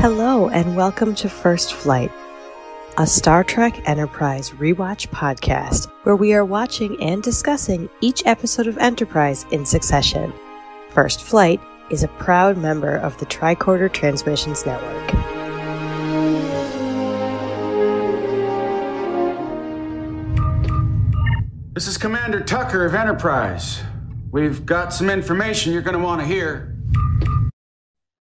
Hello, and welcome to First Flight, a Star Trek Enterprise rewatch podcast where we are watching and discussing each episode of Enterprise in succession. First Flight is a proud member of the Tricorder Transmissions Network. This is Commander Tucker of Enterprise. We've got some information you're going to want to hear.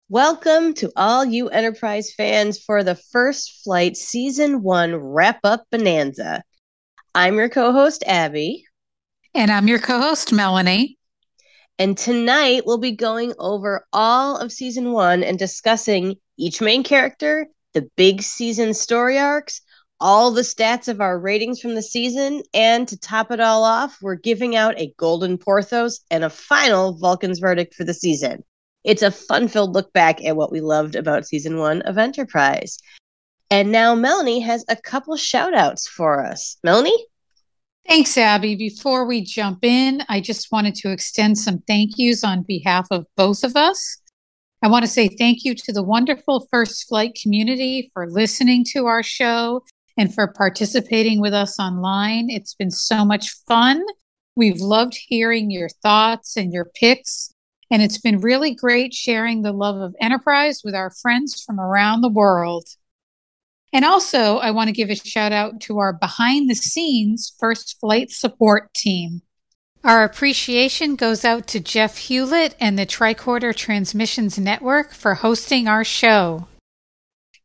Welcome to all you Enterprise fans for the First Flight Season 1 wrap up bonanza. I'm your co host, Abby. And I'm your co host, Melanie. And tonight we'll be going over all of Season 1 and discussing each main character, the big season story arcs, all the stats of our ratings from the season, and to top it all off, we're giving out a Golden Porthos and a final Vulcan's verdict for the season. It's a fun filled look back at what we loved about season one of Enterprise. And now Melanie has a couple shout outs for us. Melanie? Thanks, Abby. Before we jump in, I just wanted to extend some thank yous on behalf of both of us. I want to say thank you to the wonderful First Flight community for listening to our show and for participating with us online. It's been so much fun. We've loved hearing your thoughts and your picks. And it's been really great sharing the love of enterprise with our friends from around the world. And also, I want to give a shout out to our behind the scenes first flight support team. Our appreciation goes out to Jeff Hewlett and the Tricorder Transmissions Network for hosting our show.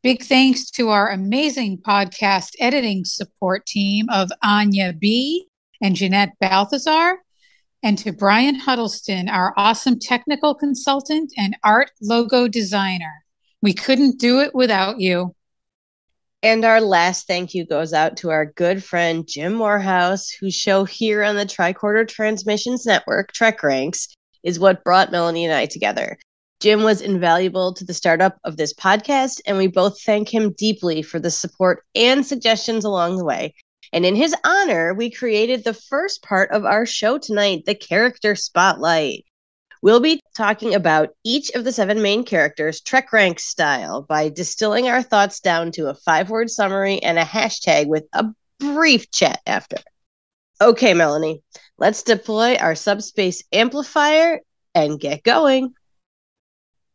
Big thanks to our amazing podcast editing support team of Anya B. and Jeanette Balthazar, and to Brian Huddleston, our awesome technical consultant and art logo designer. We couldn't do it without you. And our last thank you goes out to our good friend Jim Morehouse, whose show here on the Tricorder Transmissions Network, Trek Ranks, is what brought Melanie and I together. Jim was invaluable to the startup of this podcast, and we both thank him deeply for the support and suggestions along the way. And in his honor, we created the first part of our show tonight, the character spotlight. We'll be talking about each of the seven main characters, Trek Rank style, by distilling our thoughts down to a five word summary and a hashtag with a brief chat after. Okay, Melanie, let's deploy our subspace amplifier and get going.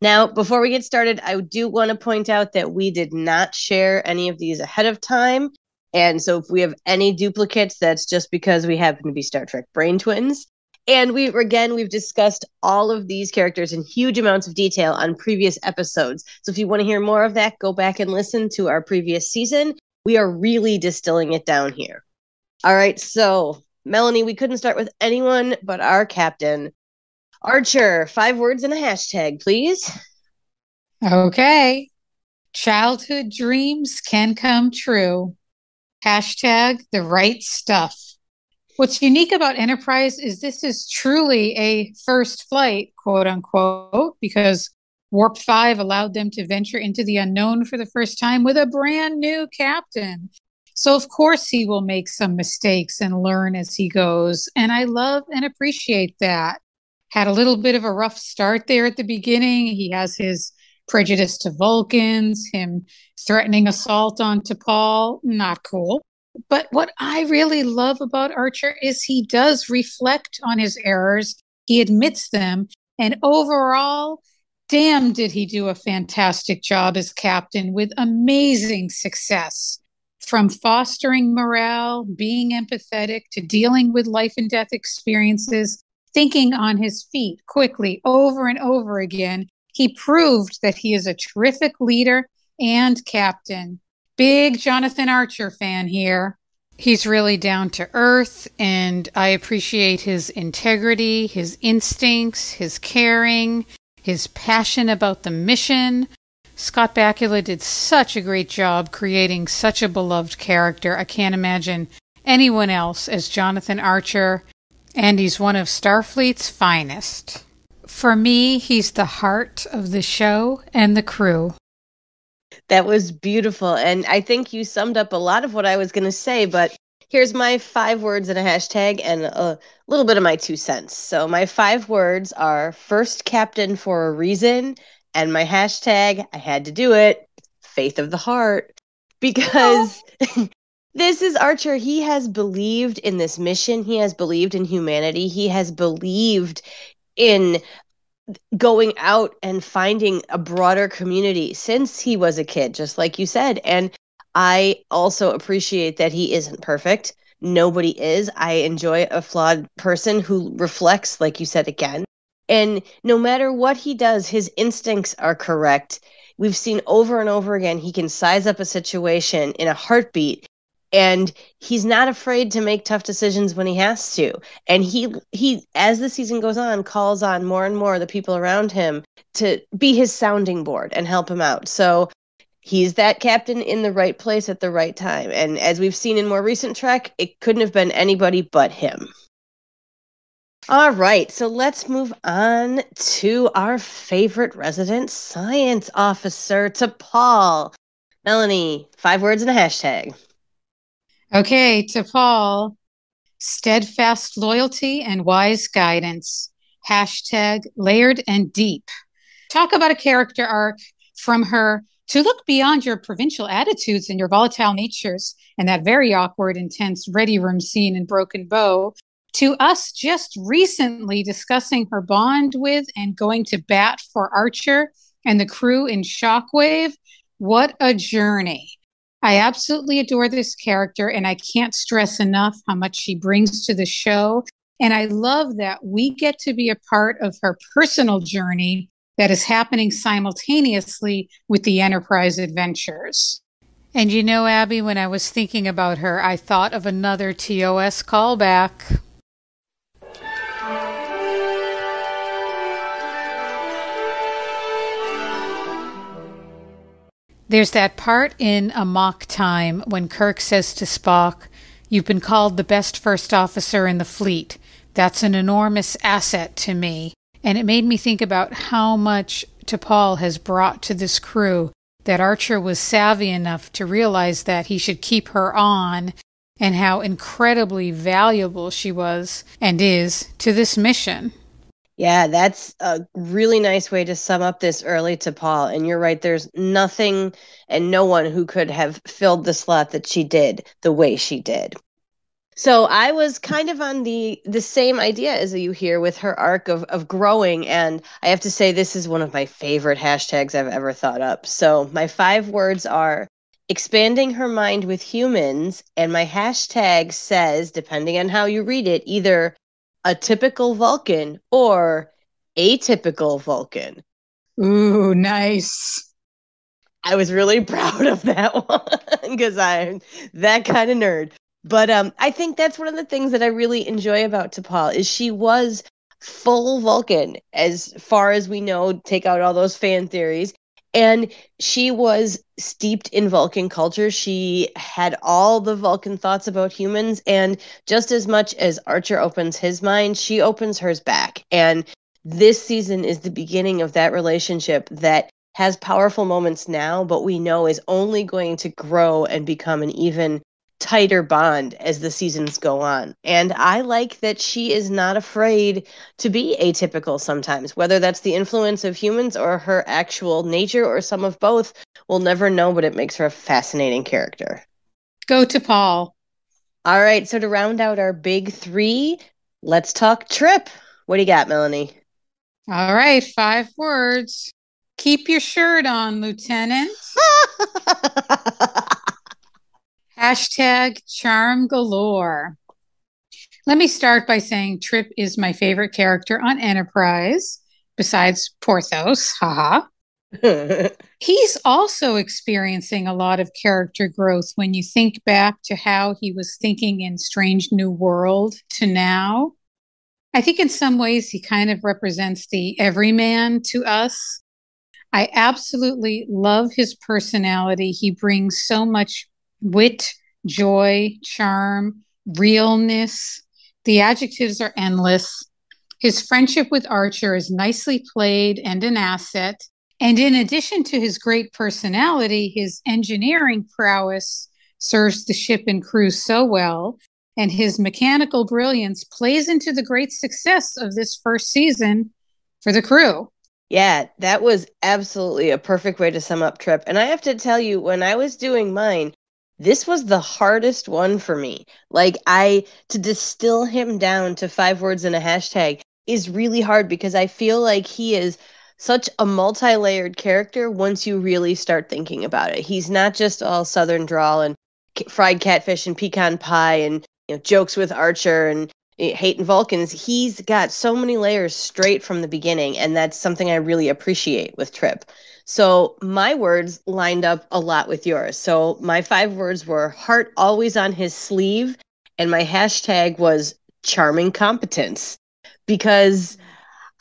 Now, before we get started, I do want to point out that we did not share any of these ahead of time. And so if we have any duplicates, that's just because we happen to be Star Trek brain twins. And we again we've discussed all of these characters in huge amounts of detail on previous episodes. So if you want to hear more of that, go back and listen to our previous season. We are really distilling it down here. All right, so Melanie, we couldn't start with anyone but our captain. Archer, five words and a hashtag, please. Okay. Childhood dreams can come true. Hashtag the right stuff. What's unique about Enterprise is this is truly a first flight, quote unquote, because Warp 5 allowed them to venture into the unknown for the first time with a brand new captain. So, of course, he will make some mistakes and learn as he goes. And I love and appreciate that. Had a little bit of a rough start there at the beginning. He has his prejudice to Vulcans, him threatening assault on T'Pol, not cool. But what I really love about Archer is he does reflect on his errors, he admits them, and overall, damn, did he do a fantastic job as captain with amazing success. From fostering morale, being empathetic, to dealing with life and death experiences, thinking on his feet quickly over and over again, he proved that he is a terrific leader and captain. Big Jonathan Archer fan here. He's really down to earth, and I appreciate his integrity, his instincts, his caring, his passion about the mission. Scott Bakula did such a great job creating such a beloved character. I can't imagine anyone else as Jonathan Archer, and he's one of Starfleet's finest. For me, he's the heart of the show and the crew. That was beautiful. And I think you summed up a lot of what I was going to say, but here's my five words and a hashtag and a little bit of my two cents. So my five words are first captain for a reason, and my hashtag, I had to do it, faith of the heart. Because oh. this is Archer. He has believed in this mission. He has believed in humanity. He has believed in going out and finding a broader community since he was a kid, just like you said. And I also appreciate that he isn't perfect. Nobody is. I enjoy a flawed person who reflects, like you said again. And no matter what he does, his instincts are correct. We've seen over and over again, he can size up a situation in a heartbeat and he's not afraid to make tough decisions when he has to and he he as the season goes on calls on more and more of the people around him to be his sounding board and help him out so he's that captain in the right place at the right time and as we've seen in more recent trek it couldn't have been anybody but him all right, so let's move on to our favorite resident science officer, T'Pol. Melanie, five words and a hashtag. Okay, T'Pol, steadfast loyalty and wise guidance. Hashtag layered and deep. Talk about a character arc from her to look beyond your provincial attitudes and your volatile natures and that very awkward, intense ready room scene in Broken Bow to us just recently discussing her bond with and going to bat for Archer and the crew in Shockwave. What a journey. I absolutely adore this character, and I can't stress enough how much she brings to the show. And I love that we get to be a part of her personal journey that is happening simultaneously with the Enterprise adventures. And you know, Abby, when I was thinking about her, I thought of another TOS callback. There's that part in Amok Time when Kirk says to Spock, You've been called the best first officer in the fleet. That's an enormous asset to me. And it made me think about how much T'Pol has brought to this crew that Archer was savvy enough to realize that he should keep her on and how incredibly valuable she was and is to this mission. Yeah, that's a really nice way to sum up this early T'Pol. And you're right, there's nothing and no one who could have filled the slot that she did the way she did. So I was kind of on the the same idea as you hear with her arc of of growing and I have to say this is one of my favorite hashtags I've ever thought up. So my five words are expanding her mind with humans and my hashtag says depending on how you read it either a typical Vulcan or atypical Vulcan. Ooh, nice. I was really proud of that one because I'm that kind of nerd. But um, I think that's one of the things that I really enjoy about T'Pol is she was full Vulcan as far as we know. Take out all those fan theories, and she was steeped in Vulcan culture. She had all the Vulcan thoughts about humans. And just as much as Archer opens his mind, she opens hers back. And this season is the beginning of that relationship that has powerful moments now, but we know is only going to grow and become an even tighter bond as the seasons go on. And I like that she is not afraid to be atypical sometimes, whether that's the influence of humans or her actual nature or some of both. We'll never know, but it makes her a fascinating character. Go T'Pol. All right. So to round out our big three, let's talk trip. What do you got, Melanie? All right. Five words. Keep your shirt on, Lieutenant. Hashtag charm galore. Let me start by saying Trip is my favorite character on Enterprise, besides Porthos. Haha. He's also experiencing a lot of character growth when you think back to how he was thinking in Strange New World to now. I think in some ways he kind of represents the everyman to us. I absolutely love his personality. He brings so much wit, joy, charm, realness. The adjectives are endless. His friendship with Archer is nicely played and an asset. And in addition to his great personality, his engineering prowess serves the ship and crew so well, and his mechanical brilliance plays into the great success of this first season for the crew. Yeah, that was absolutely a perfect way to sum up Trip. And I have to tell you, when I was doing mine, this was the hardest one for me. Like, I, to distill him down to five words and a hashtag is really hard because I feel like he is such a multi-layered character once you really start thinking about it. He's not just all southern drawl and fried catfish and pecan pie and you know jokes with Archer and eh, hating Vulcans. He's got so many layers straight from the beginning, and that's something I really appreciate with Trip. So my words lined up a lot with yours. So my five words were heart always on his sleeve, and my hashtag was charming competence. Because mm-hmm.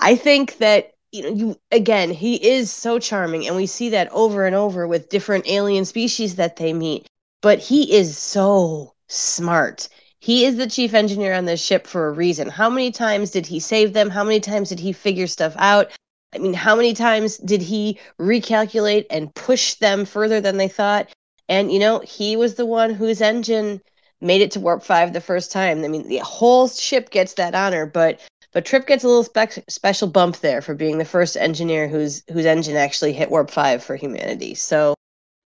I think that you know you again he is so charming and we see that over and over with different alien species that they meet. But he is so smart. He is the chief engineer on this ship for a reason. How many times did he save them? How many times did he figure stuff out i mean how many times did he recalculate and push them further than they thought and you know he was the one whose engine made it to warp 5 the first time i mean the whole ship gets that honor but but Trip gets a little spe- special bump there for being the first engineer whose whose engine actually hit warp five for humanity. So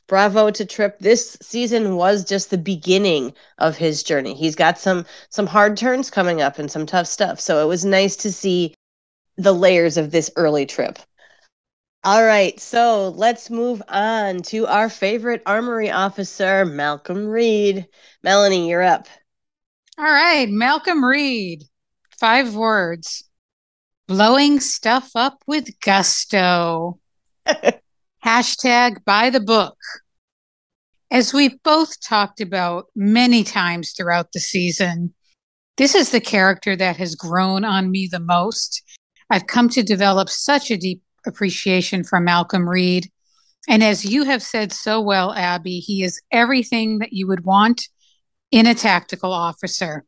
bravo to Trip. This season was just the beginning of his journey. He's got some some hard turns coming up and some tough stuff. So it was nice to see the layers of this early trip. All right, so let's move on to our favorite armory officer, Malcolm Reed. Melanie, you're up. All right, Malcolm Reed. Five words. Blowing stuff up with gusto. Hashtag by the book. As we've both talked about many times throughout the season, this is the character that has grown on me the most. I've come to develop such a deep appreciation for Malcolm Reed. And as you have said so well, Abby, he is everything that you would want in a tactical officer.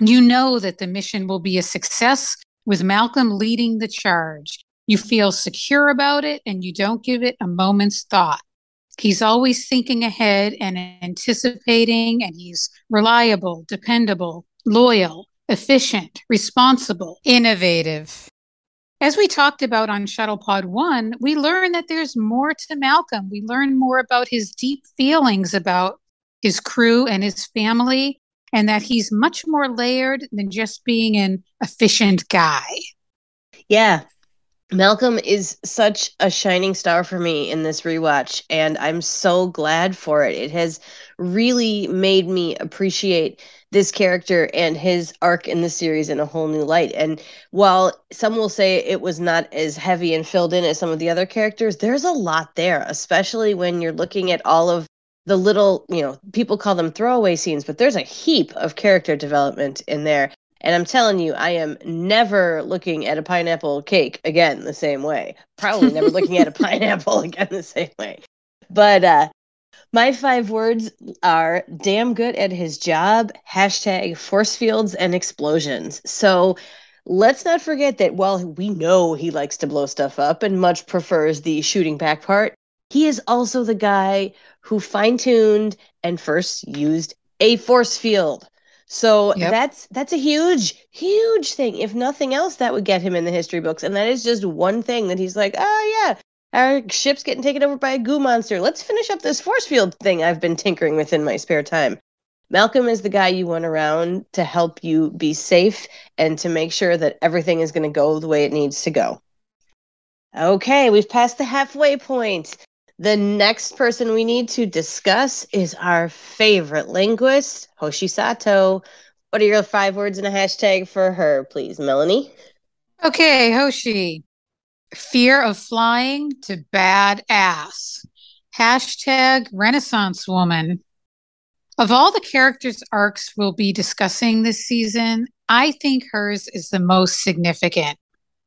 You know that the mission will be a success with Malcolm leading the charge. You feel secure about it and you don't give it a moment's thought. He's always thinking ahead and anticipating, and he's reliable, dependable, loyal, efficient, responsible, innovative. As we talked about on Shuttlepod 1, we learn that there's more to Malcolm. We learn more about his deep feelings about his crew and his family and that he's much more layered than just being an efficient guy. Yeah. Malcolm is such a shining star for me in this rewatch, and I'm so glad for it. It has really made me appreciate this character and his arc in the series in a whole new light. And while some will say it was not as heavy and filled in as some of the other characters, there's a lot there, especially when you're looking at all of the little, you know, people call them throwaway scenes, but there's a heap of character development in there. And I'm telling you, I am never looking at a pineapple cake again the same way. Probably never looking at a pineapple again the same way. But uh, my five words are damn good at his job, hashtag force fields and explosions. So let's not forget that while we know he likes to blow stuff up and much prefers the shooting back part, he is also the guy who fine tuned and first used a force field. So yep. that's that's a huge, huge thing. If nothing else, that would get him in the history books. And that is just one thing that he's like, oh yeah, our ship's getting taken over by a goo monster. Let's finish up this force field thing I've been tinkering with in my spare time. Malcolm is the guy you want around to help you be safe and to make sure that everything is going to go the way it needs to go. Okay, we've passed the halfway point. The next person we need to discuss is our favorite linguist, Hoshi Sato. What are your five words and a hashtag for her, please, Melanie? Okay, Hoshi. Fear of flying to bad ass. Hashtag Renaissance woman. Of all the characters' arcs we'll be discussing this season, I think hers is the most significant.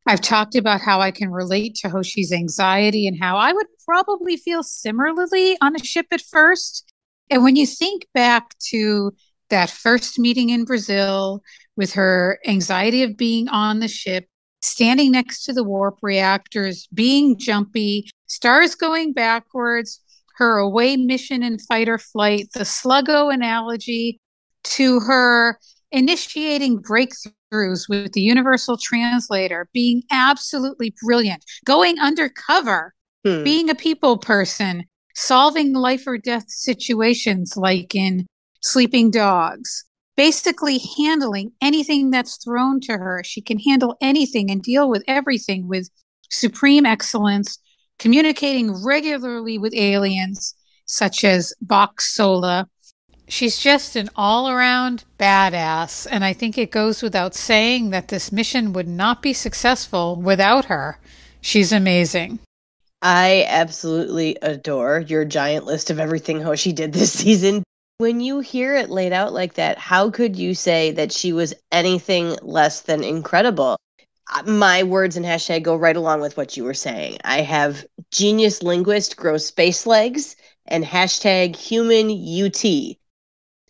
I've talked about how I can relate to Hoshi's anxiety and how I would probably feel similarly on a ship at first. And when you think back to that first meeting in Brazil with her anxiety of being on the ship, standing next to the warp reactors, being jumpy, stars going backwards, her away mission in fight or flight, the sluggo analogy to her initiating breakthroughs with the universal translator, being absolutely brilliant, going undercover, hmm. being a people person, solving life or death situations like in Sleeping Dogs, basically handling anything that's thrown to her. She can handle anything and deal with everything with supreme excellence, communicating regularly with aliens such as Vox Sola. She's just an all around badass, and I think it goes without saying that this mission would not be successful without her. She's amazing. I absolutely adore your giant list of everything Hoshi did this season. When you hear it laid out like that, how could you say that she was anything less than incredible? Uh, my words and hashtag go right along with what you were saying. I have genius linguist grow space legs and hashtag human UT.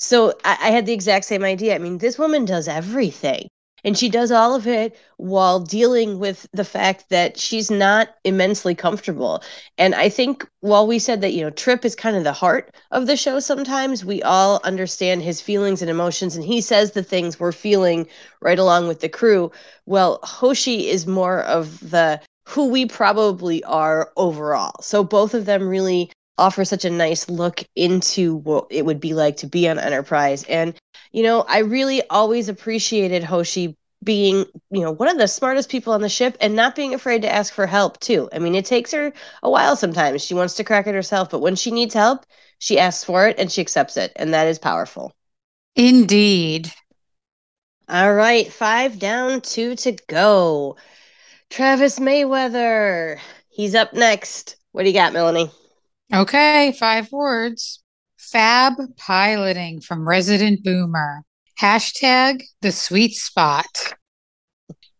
So I, I had the exact same idea. I mean, this woman does everything. And she does all of it while dealing with the fact that she's not immensely comfortable. And I think while we said that, you know, Trip is kind of the heart of the show sometimes, we all understand his feelings and emotions. And he says the things we're feeling right along with the crew. Well, Hoshi is more of the who we probably are overall. So both of them really offer such a nice look into what it would be like to be on Enterprise. And you know, I really always appreciated Hoshi being, you know, one of the smartest people on the ship and not being afraid to ask for help too. I mean, it takes her a while sometimes. She wants to crack it herself, but when she needs help, she asks for it and she accepts it, and that is powerful. Indeed. All right, five down, two to go. Travis Mayweather. He's up next. What do you got, Melanie? Okay, five words. Fab piloting from Resident Boomer. Hashtag the sweet spot.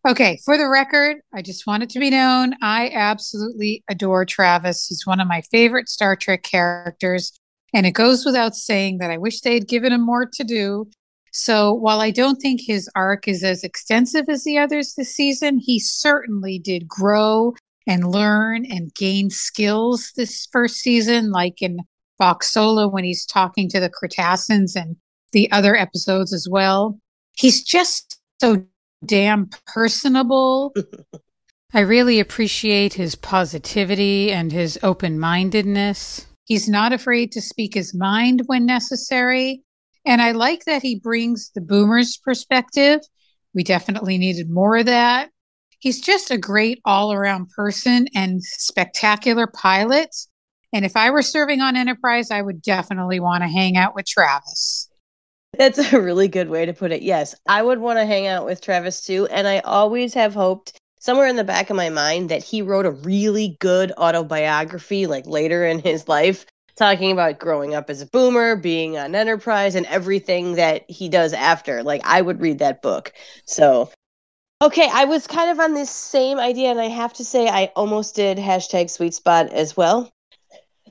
Okay, for the record, I just want it to be known I absolutely adore Travis. He's one of my favorite Star Trek characters. And it goes without saying that I wish they had given him more to do. So while I don't think his arc is as extensive as the others this season, he certainly did grow and learn and gain skills this first season, like in Vox Sola when he's talking to the Kreetassans and the other episodes as well. He's just so damn personable. I really appreciate his positivity and his open mindedness. He's not afraid to speak his mind when necessary. And I like that he brings the boomer's perspective. We definitely needed more of that. He's just a great all around person and spectacular pilot. And if I were serving on Enterprise, I would definitely want to hang out with Travis. That's a really good way to put it. Yes, I would want to hang out with Travis too. And I always have hoped somewhere in the back of my mind that he wrote a really good autobiography like later in his life talking about growing up as a boomer, being on Enterprise, and everything that he does after. Like, I would read that book. So, okay, I was kind of on this same idea, and I have to say, I almost did hashtag sweet spot as well.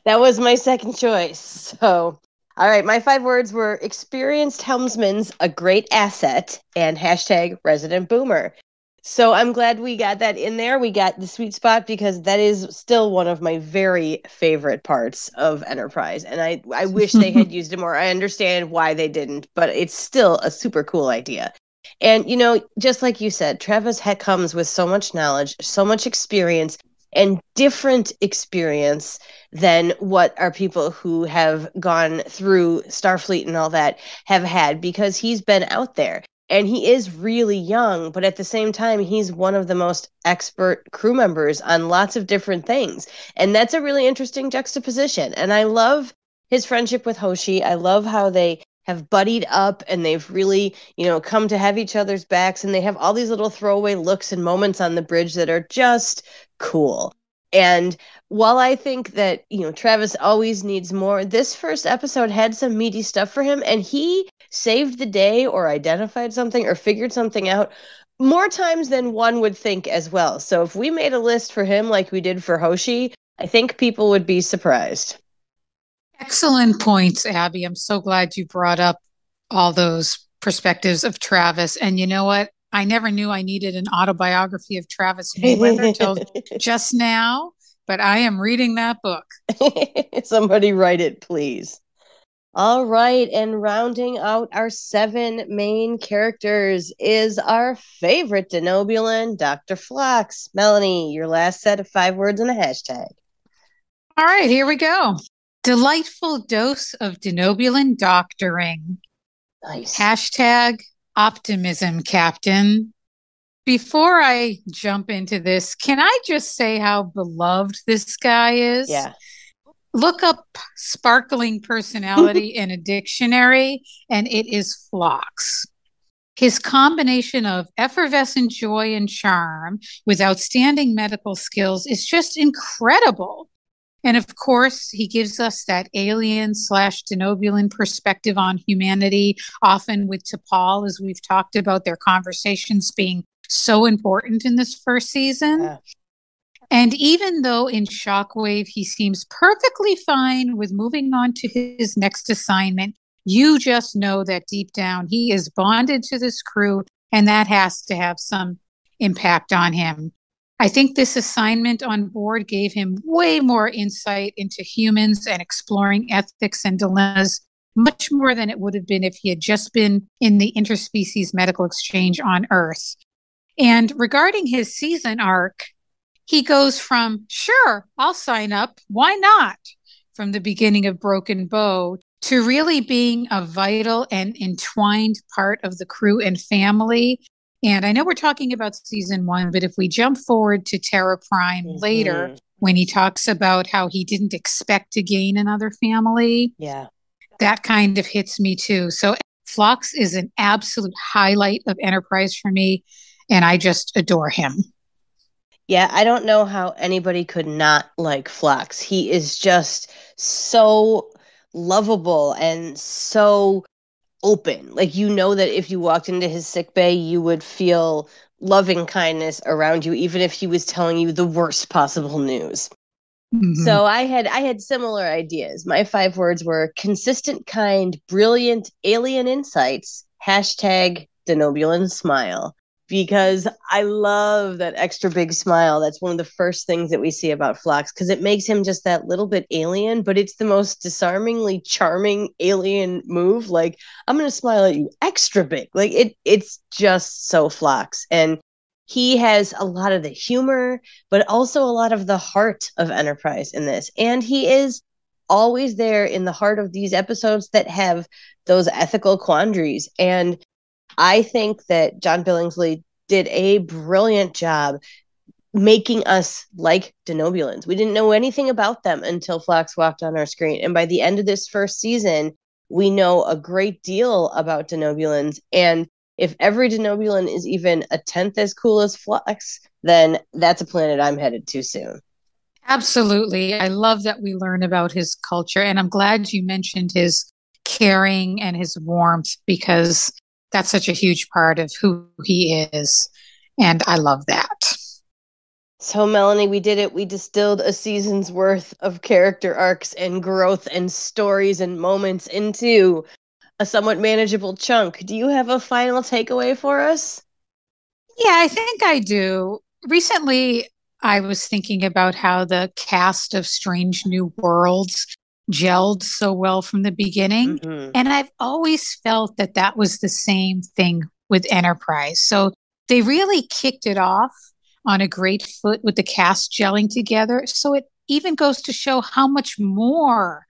That was my second choice. So, all right, my five words were experienced helmsman's a great asset and hashtag resident boomer. So I'm glad we got that in there. We got the sweet spot because that is still one of my very favorite parts of Enterprise. And I, I wish they had used it more. I understand why they didn't, but it's still a super cool idea. And, you know, just like you said, Travis comes with so much knowledge, so much experience, and different experience than what our people who have gone through Starfleet and all that have had because he's been out there. And he is really young but at the same time he's one of the most expert crew members on lots of different things. And that's a really interesting juxtaposition. And i love his friendship with hoshi. I love how they have buddied up and they've really you know come to have each other's backs and they have all these little throwaway looks and moments on the bridge that are just cool and while I think that, you know, Travis always needs more, this first episode had some meaty stuff for him and he saved the day or identified something or figured something out more times than one would think as well. So if we made a list for him like we did for Hoshi, I think people would be surprised. Excellent points, Abby. I'm so glad you brought up all those perspectives of Travis. And you know what? I never knew I needed an autobiography of Travis Mayweather until just now but I am reading that book. Somebody write it, please. All right, and rounding out our seven main characters is our favorite Denobulan, Dr. Phlox. Melanie, your last set of five words and a hashtag. All right, here we go. Delightful dose of Denobulan doctoring. Nice. Hashtag optimism, Captain. Before I jump into this, can I just say how beloved this guy is? Yeah look up sparkling personality in a dictionary, and it is Phlox. His combination of effervescent joy and charm with outstanding medical skills is just incredible. And of course, he gives us that alien slash denobulan perspective on humanity, often with T'Pol, as we've talked about their conversations being so important in this first season. Yeah. And even though in Shockwave he seems perfectly fine with moving on to his next assignment, you just know that deep down he is bonded to this crew and that has to have some impact on him. I think this assignment on board gave him way more insight into humans and exploring ethics and dilemmas, much more than it would have been if he had just been in the interspecies medical exchange on Earth. And regarding his season arc, he goes from, sure, I'll sign up. Why not? From the beginning of Broken Bow to really being a vital and entwined part of the crew and family. And I know we're talking about season one, but if we jump forward to Terra Prime mm-hmm. later, when he talks about how he didn't expect to gain another family, yeah, that kind of hits me too. So Phlox is an absolute highlight of Enterprise for me, and I just adore him. Yeah, I don't know how anybody could not like Phlox. He is just so lovable and so open. Like you know that if you walked into his sick bay, you would feel loving kindness around you, even if he was telling you the worst possible news. Mm-hmm. So I had I had similar ideas. My five words were consistent, kind, brilliant, alien insights. Hashtag Denobulan smile because I love that extra big smile. That's one of the first things that we see about Phlox because it makes him just that little bit alien, but it's the most disarmingly charming alien move. Like, I'm gonna smile at you extra big. Like it it's just so Phlox. And he has a lot of the humor, but also a lot of the heart of Enterprise in this. And he is always there in the heart of these episodes that have those ethical quandaries. And I think that John Billingsley did a brilliant job making us like Denobulans. We didn't know anything about them until Phlox walked on our screen. And by the end of this first season, we know a great deal about Denobulans. And if every Denobulan is even a tenth as cool as Phlox, then that's a planet I'm headed to soon. Absolutely. I love that we learn about his culture. And I'm glad you mentioned his caring and his warmth because that's such a huge part of who he is. And I love that. So, Melanie, we did it. We distilled a season's worth of character arcs and growth and stories and moments into a somewhat manageable chunk. Do you have a final takeaway for us? Yeah, I think I do. Recently, I was thinking about how the cast of Strange New Worlds gelled so well from the beginning. Mm-hmm. And I've always felt that that was the same thing with Enterprise. So they really kicked it off on a great foot with the cast gelling together. So it even goes to show how much more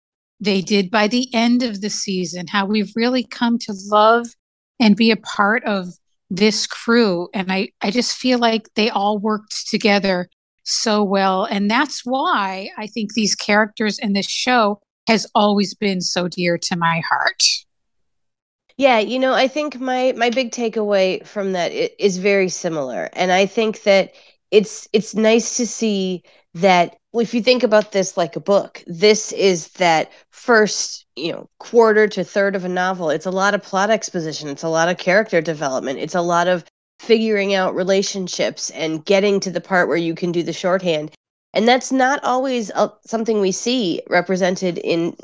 they did by the end of the season, how we've really come to love and be a part of this crew. And I, I just feel like they all worked together so well. And that's why I think these characters in this show has always been so dear to my heart. Yeah, you know, I think my my big takeaway from that is very similar, and I think that it's it's nice to see that if you think about this like a book, this is that first, you know, quarter to third of a novel. It's a lot of plot exposition, it's a lot of character development, it's a lot of figuring out relationships and getting to the part where you can do the shorthand and that's not always uh, something we see represented in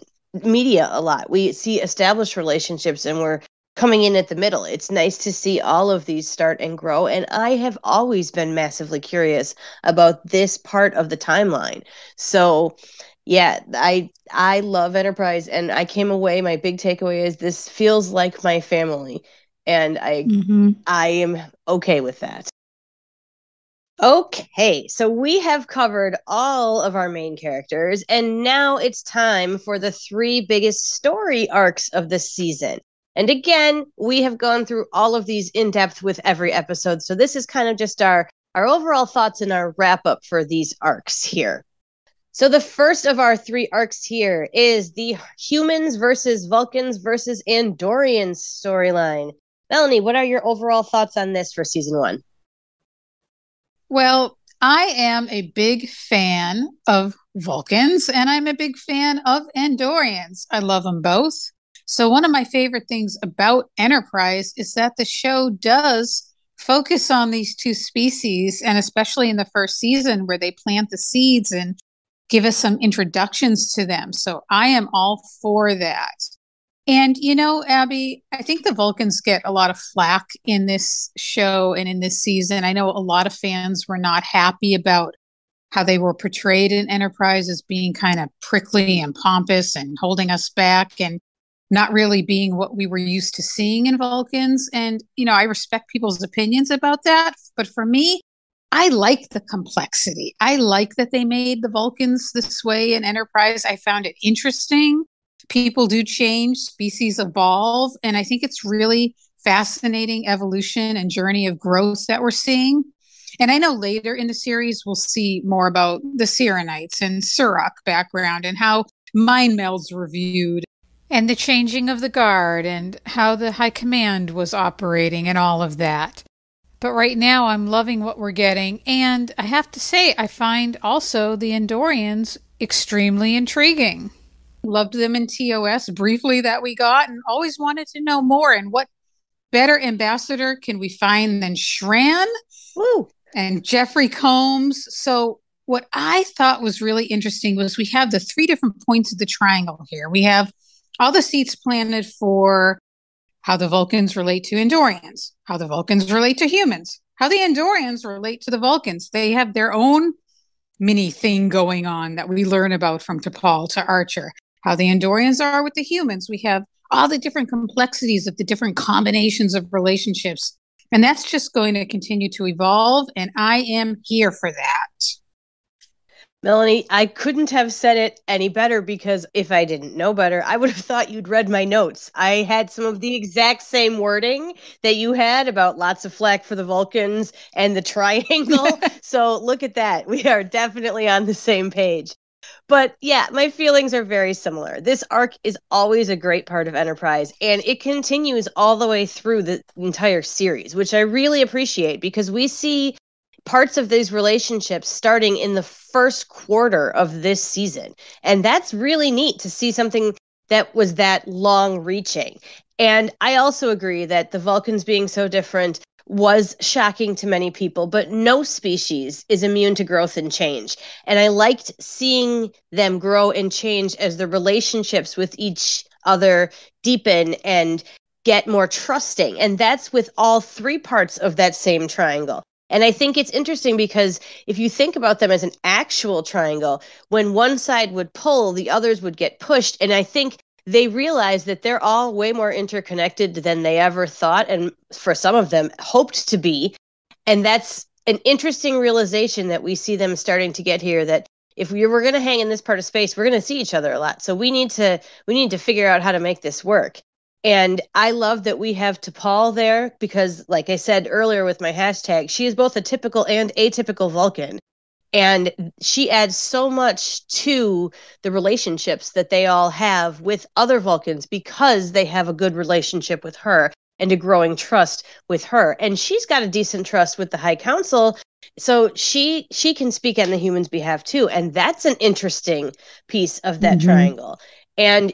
media a lot we see established relationships and we're coming in at the middle. It's nice to see all of these start and grow. And I have always been massively curious about this part of the timeline. So, yeah, I I love Enterprise, and I came away. My big takeaway is this feels like my family, and I mm-hmm. I am okay with that. Okay, so we have covered all of our main characters, and now it's time for the three biggest story arcs of the season. And again, we have gone through all of these in depth with every episode. So this is kind of just our our overall thoughts and our wrap up for these arcs here. So the first of our three arcs here is the humans versus Vulcans versus Andorians storyline. Melanie, what are your overall thoughts on this for season 1? Well, I am a big fan of Vulcans and I'm a big fan of Andorians. I love them both. So, one of my favorite things about Enterprise is that the show does focus on these two species, and especially in the first season where they plant the seeds and give us some introductions to them. So, I am all for that. And, you know, Abby, I think the Vulcans get a lot of flack in this show and in this season. I know a lot of fans were not happy about how they were portrayed in Enterprise as being kind of prickly and pompous and holding us back. And not really being what we were used to seeing in Vulcans. And, you know, I respect people's opinions about that. But for me, I like the complexity. I like that they made the Vulcans this way in Enterprise. I found it interesting. People do change, species evolve. And I think it's really fascinating evolution and journey of growth that we're seeing. And I know later in the series, we'll see more about the Syrrannites and Surak background and how mind melds were viewed and the changing of the guard and how the high command was operating and all of that. But right now, I'm loving what we're getting. And I have to say, I find also the Andorians extremely intriguing. Loved them in TOS briefly that we got and always wanted to know more. And what better ambassador can we find than Shran Woo. and Jeffrey Combs? So, what I thought was really interesting was we have the three different points of the triangle here. We have all the seeds planted for how the Vulcans relate to Andorians, how the Vulcans relate to humans, how the Andorians relate to the Vulcans. They have their own mini thing going on that we learn about from T'Pol to Archer. How the Andorians are with the humans. We have all the different complexities of the different combinations of relationships. And that's just going to continue to evolve. And I am here for that. Melanie, I couldn't have said it any better because if I didn't know better, I would have thought you'd read my notes. I had some of the exact same wording that you had about lots of flack for the Vulcans and the triangle. so look at that. We are definitely on the same page. But yeah, my feelings are very similar. This arc is always a great part of Enterprise, and it continues all the way through the entire series, which I really appreciate because we see parts of these relationships starting in the first quarter of this season. And that's really neat to see something that was that long reaching. And I also agree that the Vulcans being so different was shocking to many people, but no species is immune to growth and change. And I liked seeing them grow and change as the relationships with each other deepen and get more trusting. And that's with all three parts of that same triangle. And I think it's interesting because if you think about them as an actual triangle, when one side would pull, the others would get pushed. And I think they realize that they're all way more interconnected than they ever thought, and for some of them, hoped to be. And that's an interesting realization that we see them starting to get here that if we were going to hang in this part of space we're going to see each other a lot so we need to we need to figure out how to make this work and I love that we have T'Pol there because, like I said earlier with my hashtag, she is both a typical and atypical Vulcan. And she adds so much to the relationships that they all have with other Vulcans because they have a good relationship with her and a growing trust with her. And she's got a decent trust with the High Council. So she she can speak on the humans' behalf too. And that's an interesting piece of that mm-hmm. triangle. And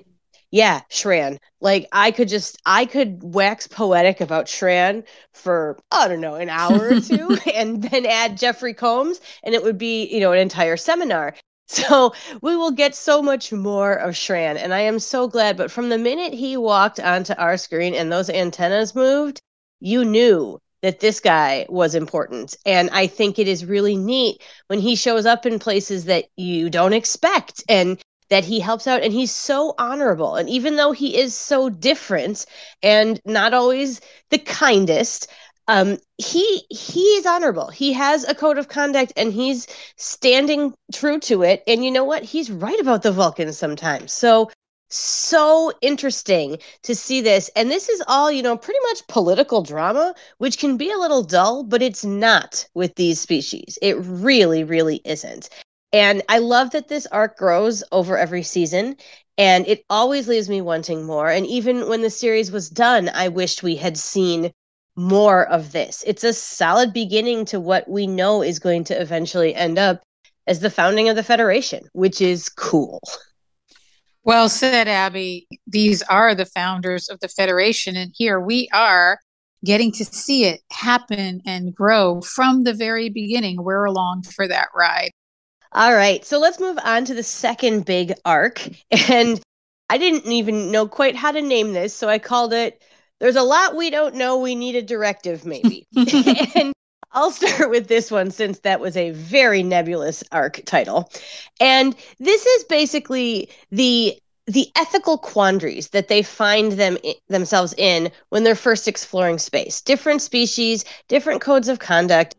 yeah, Shran. Like I could just I could wax poetic about Shran for I don't know an hour or two, and then add Jeffrey Combs, and it would be you know an entire seminar. So we will get so much more of Shran, and I am so glad. But from the minute he walked onto our screen and those antennas moved, you knew that this guy was important. And I think it is really neat when he shows up in places that you don't expect and that he helps out and he's so honorable. And even though he is so different and not always the kindest, um he he is honorable. He has a code of conduct and he's standing true to it. And you know what? He's right about the vulcans sometimes. So so interesting to see this. And this is all you know pretty much political drama which can be a little dull but it's not with these species. It really really isn't and i love that this arc grows over every season and it always leaves me wanting more and even when the series was done i wished we had seen more of this. It's a solid beginning to what we know is going to eventually end up as the founding of the Federation, which is cool. Well said, Abby. These are the founders of the Federation, and here we are getting to see it happen and grow from the very beginning. We're along for that ride. All right, so let's move on to the second big arc. And I didn't even know quite how to name this, so I called it there's a lot we don't know. We need a directive, maybe. and I'll start with this one since that was a very nebulous arc title. And this is basically the the ethical quandaries that they find them themselves in when they're first exploring space. Different species, different codes of conduct,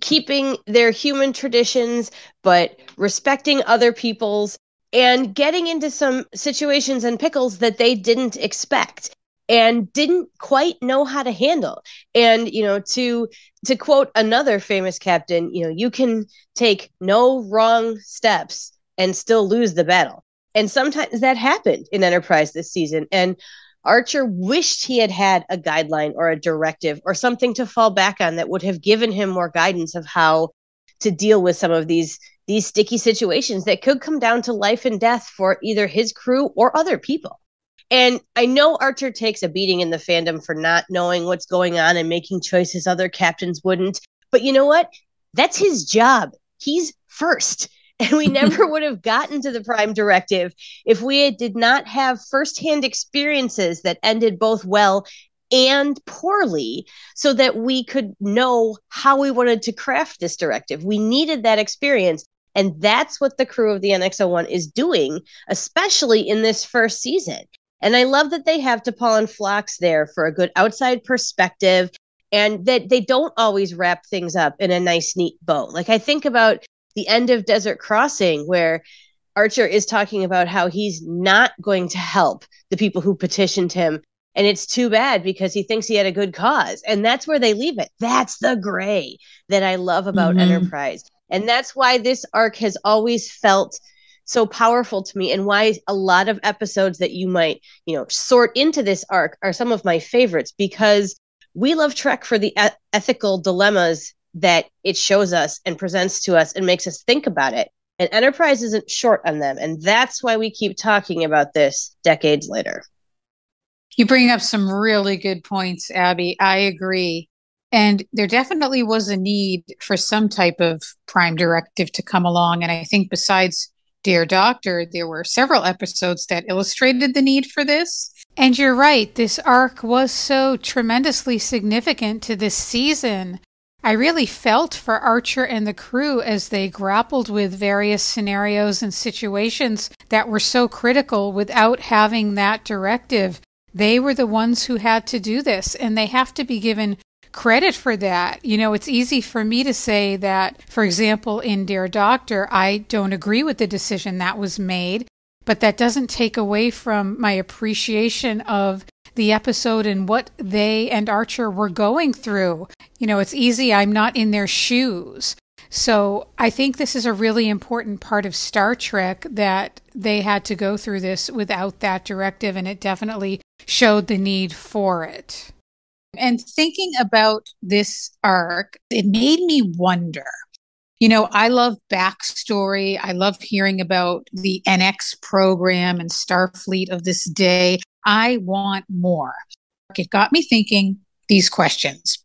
keeping their human traditions but respecting other people's and getting into some situations and pickles that they didn't expect and didn't quite know how to handle. And you know to to quote another famous captain you know you can take no wrong steps and still lose the battle. And sometimes that happened in enterprise this season. And archer wished he had had a guideline or a directive or something to fall back on that would have given him more guidance of how to deal with some of these these sticky situations that could come down to life and death for either his crew or other people and I know Archer takes a beating in the fandom for not knowing what's going on and making choices other captains wouldn't. But you know what? That's his job. He's first. And we never would have gotten to the Prime Directive if we did not have firsthand experiences that ended both well and poorly so that we could know how we wanted to craft this directive. We needed that experience. And that's what the crew of the NX01 is doing, especially in this first season. And I love that they have T'Pol and Phlox there for a good outside perspective and that they don't always wrap things up in a nice, neat bow. Like I think about the end of Desert Crossing, where Archer is talking about how he's not going to help the people who petitioned him. And it's too bad because he thinks he had a good cause. And that's where they leave it. That's the gray that I love about mm-hmm. Enterprise. And that's why this arc has always felt so powerful to me and why a lot of episodes that you might, you know, sort into this arc are some of my favorites because we love Trek for the e- ethical dilemmas that it shows us and presents to us and makes us think about it. And Enterprise isn't short on them. And that's why we keep talking about this decades later. You bring up some really good points, Abby. I agree. And there definitely was a need for some type of prime directive to come along. And I think besides Dear Doctor, there were several episodes that illustrated the need for this. And you're right, this arc was so tremendously significant to this season. I really felt for Archer and the crew as they grappled with various scenarios and situations that were so critical without having that directive. They were the ones who had to do this, and they have to be given credit for that. You know, it's easy for me to say that, for example, in Dear Doctor, I don't agree with the decision that was made, but that doesn't take away from my appreciation of the episode and what they and Archer were going through. You know, it's easy, I'm not in their shoes. So I think this is a really important part of Star Trek that they had to go through this without that directive, and it definitely showed the need for it. And thinking about this arc, it made me wonder. You know, I love backstory. I love hearing about the NX program and Starfleet of this day. I want more. It got me thinking these questions.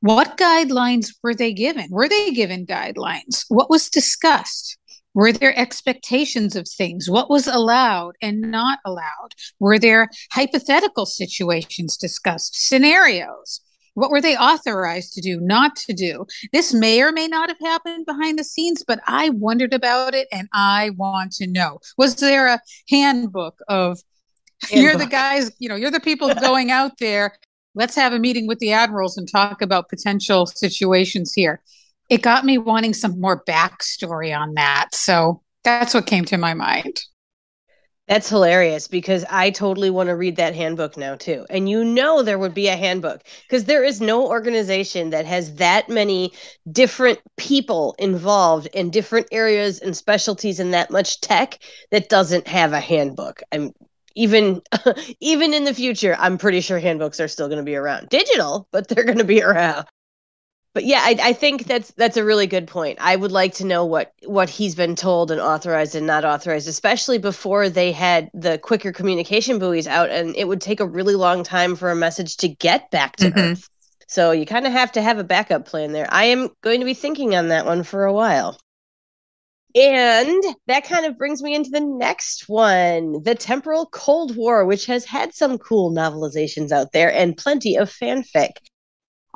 What guidelines were they given? Were they given guidelines? What was discussed? Were there expectations of things? What was allowed and not allowed? Were there hypothetical situations discussed, scenarios? What were they authorized to do, not to do? This may or may not have happened behind the scenes, but I wondered about it and I want to know. Was there a handbook of. You're the guys, you know, you're the people going out there. Let's have a meeting with the admirals and talk about potential situations here it got me wanting some more backstory on that. So that's what came to my mind. That's hilarious because I totally want to read that handbook now too. And you know there would be a handbook because there is no organization that has that many different people involved in different areas and specialties and that much tech that doesn't have a handbook. I'm even even in the future, I'm pretty sure handbooks are still going to be around. Digital, but they're going to be around but yeah, I, I, think that's that's a really good point. I would like to know what what he's been told and authorized and not authorized, especially before they had the quicker communication buoys out, and it would take a really long time for a message to get back to mm-hmm. Earth. So you kind of have to have a backup plan there. I am going to be thinking on that one for a while. And that kind of brings me into the next one the Temporal Cold War, which has had some cool novelizations out there and plenty of fanfic.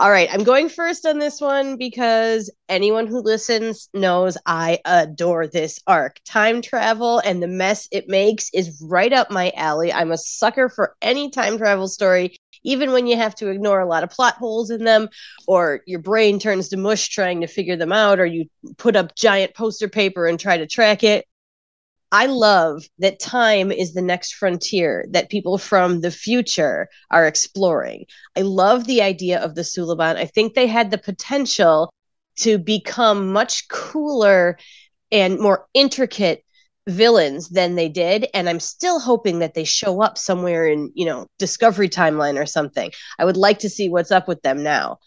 All right, I'm going first on this one because anyone who listens knows I adore this arc. Time travel and the mess it makes is right up my alley. I'm a sucker for any time travel story, even when you have to ignore a lot of plot holes in them, or your brain turns to mush trying to figure them out, or you put up giant poster paper and try to track it. I love that time is the next frontier that people from the future are exploring. I love the idea of the Suliban. I think they had the potential to become much cooler and more intricate villains than they did and i'm still hoping that they show up somewhere in you know discovery timeline or something. I would like to see what's up with them now.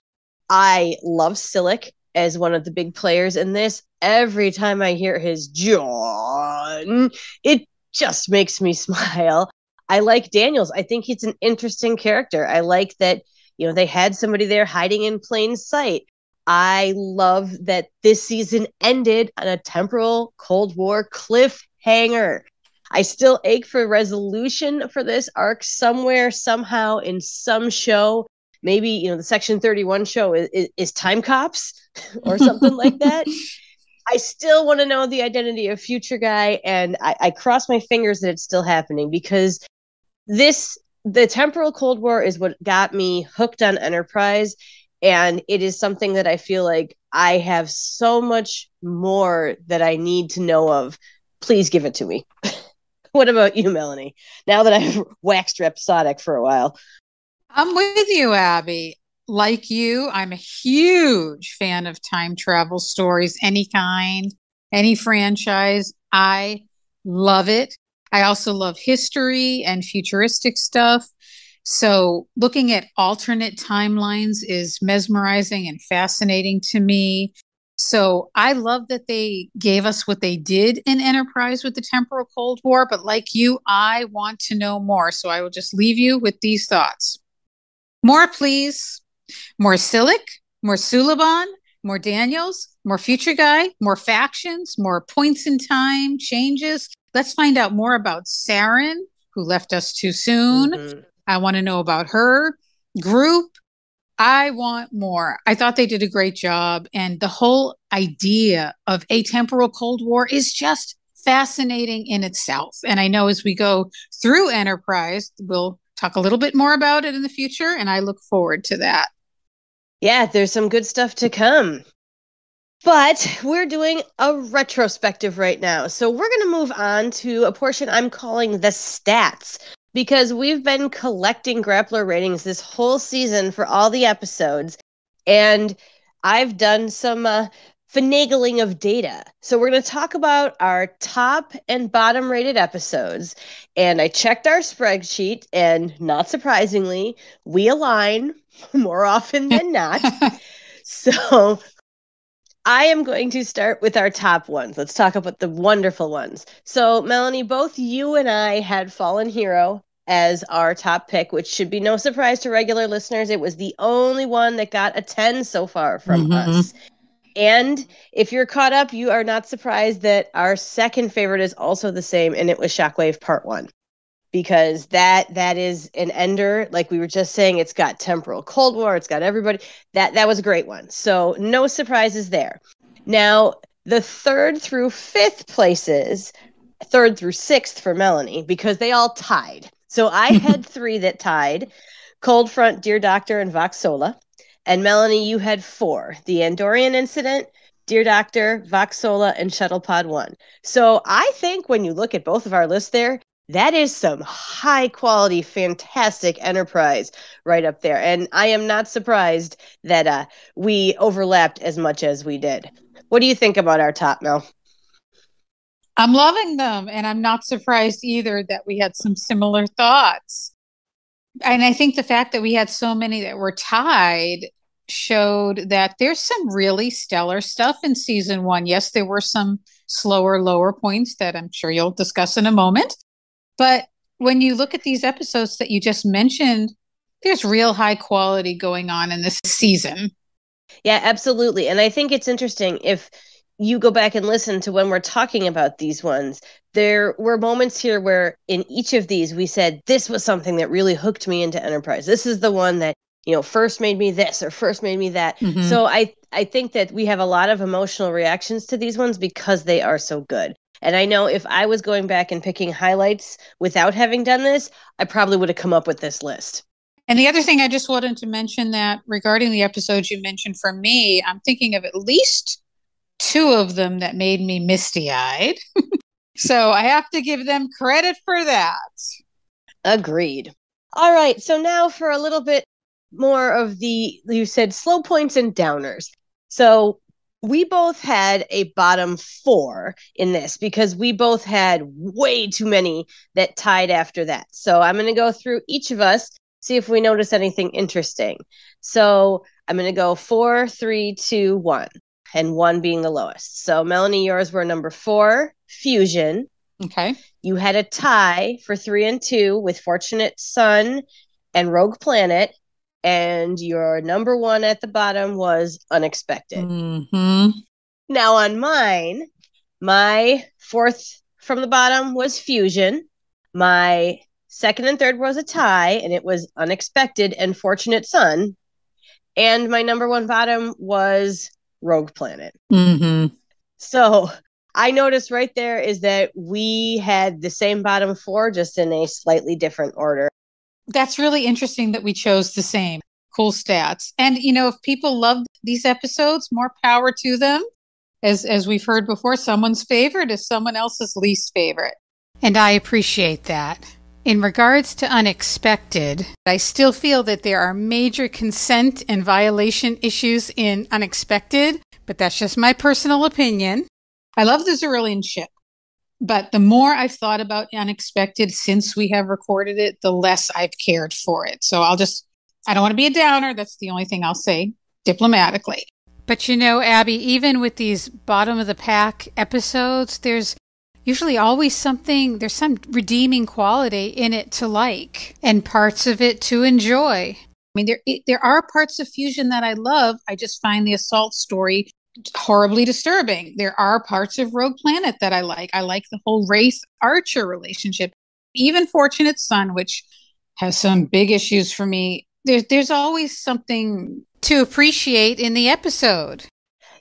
I love Silik as one of the big players in this. Every time i hear his john it just makes me smile. I like daniels. I think he's an interesting character. I like that you know they had somebody there hiding in plain sight. I love that this season ended on a temporal cold war cliffhanger I still ache for resolution for this arc somewhere, somehow, in some show. Maybe you know the section 31 show is, is, is time cops or something like that. I still want to know the identity of future guy and I, I cross my fingers that it's still happening because this the temporal cold war is what got me hooked on enterprise and it is something that i feel like i have so much more that i need to know of please give it to me what about you melanie now that i've waxed rhapsodic for a while I'm with you, Abby. Like you, I'm a huge fan of time travel stories, any kind, any franchise. I love it. I also love history and futuristic stuff. So, looking at alternate timelines is mesmerizing and fascinating to me. So, I love that they gave us what they did in Enterprise with the Temporal Cold War. But, like you, I want to know more. So, I will just leave you with these thoughts. More, please. More Silik, more Suliban, more Daniels, more Future Guy, more factions, more points in time changes. Let's find out more about Sarin, who left us too soon. Mm-hmm. I want to know about her group. I want more. I thought they did a great job. And the whole idea of a temporal Cold War is just fascinating in itself. And I know as we go through Enterprise, we'll talk a little bit more about it in the future, and I look forward to that. Yeah, there's some good stuff to come. But we're doing a retrospective right now. So we're going to move on to a portion I'm calling the stats because we've been collecting grappler ratings this whole season for all the episodes. And I've done some uh, finagling of data. So we're going to talk about our top and bottom rated episodes. And I checked our spreadsheet, and not surprisingly, we align more often than not. so I am going to start with our top ones. Let's talk about the wonderful ones. So, Melanie, both you and I had Fallen Hero as our top pick, which should be no surprise to regular listeners. It was the only one that got a 10 so far from mm-hmm. us. And if you're caught up, you are not surprised that our second favorite is also the same, and it was Shockwave Part One, because that that is an ender. Like we were just saying, it's got temporal Cold War, it's got everybody. That that was a great one. So no surprises there. Now the third through fifth places, third through sixth for Melanie, because they all tied. So I had three that tied: Cold Front, Dear Doctor, and Vox Sola. And Melanie, you had four the Andorian incident, Dear Doctor, Vox Sola, and Shuttlepod One. So I think when you look at both of our lists there, that is some high quality, fantastic enterprise right up there. And I am not surprised that uh, we overlapped as much as we did. What do you think about our top, Mel? I'm loving them, and I'm not surprised either that we had some similar thoughts and I think the fact that we had so many that were tied showed that there's some really stellar stuff in season one. Yes, there were some slower, lower points that I'm sure you'll discuss in a moment. But when you look at these episodes that you just mentioned, there's real high quality going on in this season. Yeah, absolutely. And I think it's interesting if you go back and listen to when we're talking about these ones, there were moments here where in each of these we said, This was something that really hooked me into Enterprise. This is the one that, you know, first made me this or first made me that. Mm-hmm. So I I think that we have a lot of emotional reactions to these ones because they are so good. And I know if I was going back and picking highlights without having done this, I probably would have come up with this list. And the other thing I just wanted to mention that regarding the episodes you mentioned for me, I'm thinking of at least two of them that made me misty eyed. so I have to give them credit for that. Agreed. All right. So now for a little bit more of the, you said slow points and downers. So we both had a bottom four in this because we both had way too many that tied after that. So I'm going to go through each of us, see if we notice anything interesting. So I'm going to go four, three, two, one and one being the lowest. So, Melanie, yours were number four, Fusion. Okay. You had a tie for three and two with Fortunate Son and Rogue Planet. And your number one at the bottom was Unexpected. Mm-hmm. Now, on mine, my fourth from the bottom was Fusion. My second and third was a tie, and it was Unexpected and Fortunate Son. And my number one bottom was Rogue Planet. Mm-hmm. So I noticed right there is that we had the same bottom four, just in a slightly different order. That's really interesting that we chose the same. Cool stats. And you know, if people love these episodes, more power to them. As as we've heard before, someone's favorite is someone else's least favorite. And I appreciate that. In regards to unexpected, I still feel that there are major consent and violation issues in unexpected, but that's just my personal opinion. I love the Xyrillian ship, but the more I've thought about unexpected since we have recorded it, the less I've cared for it. So I'll just, I don't want to be a downer. That's the only thing I'll say diplomatically. But you know, Abby, even with these bottom of the pack episodes, there's usually always something there's some redeeming quality in it to like and parts of it to enjoy. I mean there there are parts of fusion that I love. I just find the assault story horribly disturbing. There are parts of Rogue Planet that I like. I like the whole Wraith Archer relationship. Even Fortunate Son, which has some big issues for me. There's there's always something to appreciate in the episode.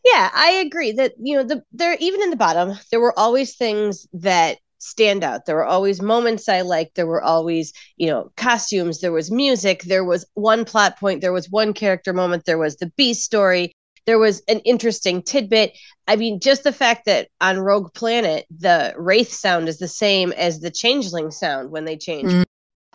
Yeah, I agree that you know the there even in the bottom there were always things that stand out. There were always moments I liked. There were always, you know, costumes. There was music. There was one plot point. There was one character moment. There was the beast story. There was an interesting tidbit. I mean, just the fact that on Rogue Planet, the Wraith sound is the same as the Changeling sound when they change. Mm.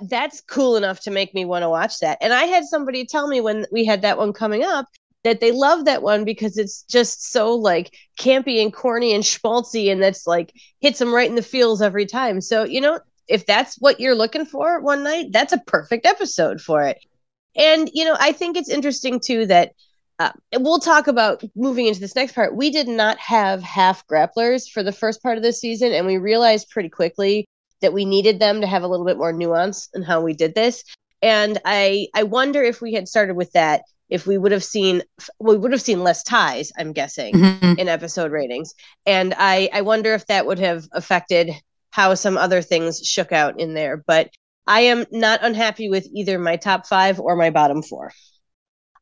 That's cool enough to make me want to watch that. And I had somebody tell me when we had that one coming up that they love that one because it's just so like campy and corny and schmaltzy and that's like hits them right in the feels every time. So, you know, if that's what you're looking for one night, that's a perfect episode for it. And, you know, I think it's interesting too that uh, we'll talk about moving into this next part. We did not have half grapplers for the first part of the season, and we realized pretty quickly that we needed them to have a little bit more nuance in how we did this. And I I wonder if we had started with that, if we would have seen we would have seen less ties i'm guessing mm-hmm. in episode ratings and i i wonder if that would have affected how some other things shook out in there but i am not unhappy with either my top five or my bottom four